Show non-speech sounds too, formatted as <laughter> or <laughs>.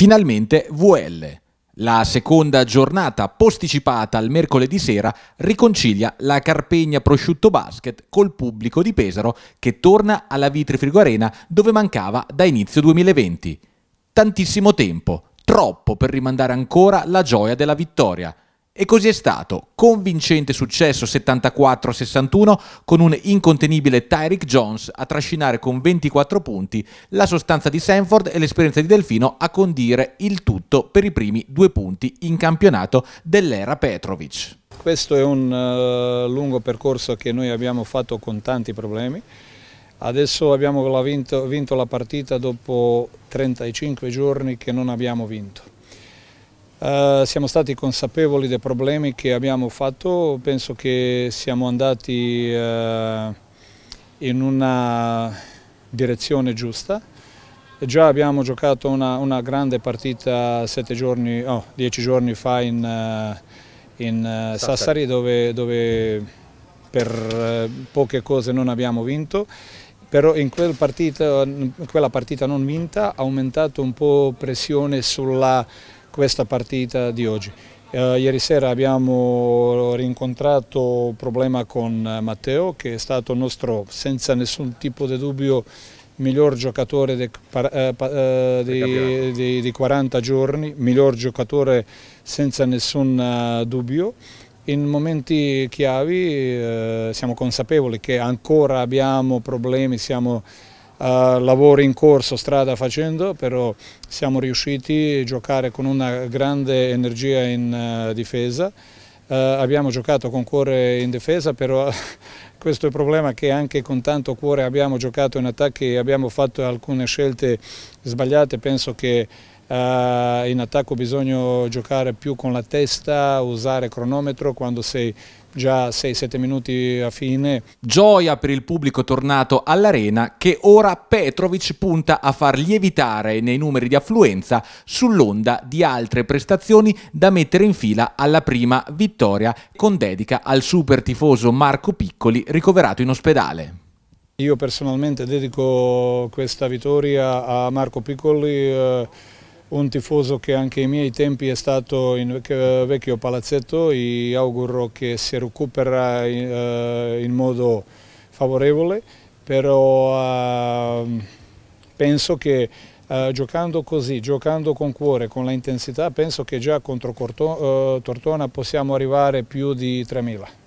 Finalmente VL. La seconda giornata posticipata al mercoledì sera riconcilia la Carpegna Prosciutto Basket col pubblico di Pesaro che torna alla Vitri Frigo Arena dove mancava da inizio 2020. Tantissimo tempo, troppo per rimandare ancora la gioia della vittoria. E così è stato, convincente successo 74-61 con un incontenibile Tyreek Jones a trascinare con 24 punti la sostanza di Sanford e l'esperienza di Delfino a condire il tutto per i primi due punti in campionato dell'era Petrovic. Questo è un uh, lungo percorso che noi abbiamo fatto con tanti problemi. Adesso abbiamo vinto, vinto la partita dopo 35 giorni che non abbiamo vinto. Uh, siamo stati consapevoli dei problemi che abbiamo fatto, penso che siamo andati uh, in una direzione giusta. Già abbiamo giocato una, una grande partita giorni, oh, dieci giorni fa in, uh, in Sassari. Dove, dove per poche cose non abbiamo vinto. Però in, quel partita, in quella partita non vinta ha aumentato un po' pressione sulla questa partita di oggi. Uh, ieri sera abbiamo rincontrato un problema con Matteo che è stato il nostro senza nessun tipo di dubbio miglior giocatore di, uh, di, di, di 40 giorni, miglior giocatore senza nessun uh, dubbio. In momenti chiavi siamo consapevoli che ancora abbiamo problemi, siamo uh, lavori in corso, strada facendo, però siamo riusciti a giocare con una grande energia in uh, difesa. Uh, abbiamo giocato con cuore in difesa, però <laughs> questo è il problema che anche con tanto cuore abbiamo giocato in attacco e abbiamo fatto alcune scelte sbagliate, penso che in attacco bisogna giocare più con la testa, usare cronometro quando sei già 6-7 minuti a fine. Gioia per il pubblico tornato all'arena che ora Petrovic punta a far lievitare nei numeri di affluenza sull'onda di altre prestazioni da mettere in fila alla prima vittoria con dedica al super tifoso Marco Piccoli ricoverato in ospedale. Io personalmente dedico questa vittoria a Marco Piccoli eh, un tifoso che anche ai miei tempi è stato in vecchio palazzetto e auguro che si recupera in, in modo favorevole, però uh, penso che uh, giocando così, giocando con cuore, con la intensità, penso che già contro Tortona possiamo arrivare più di 3.000.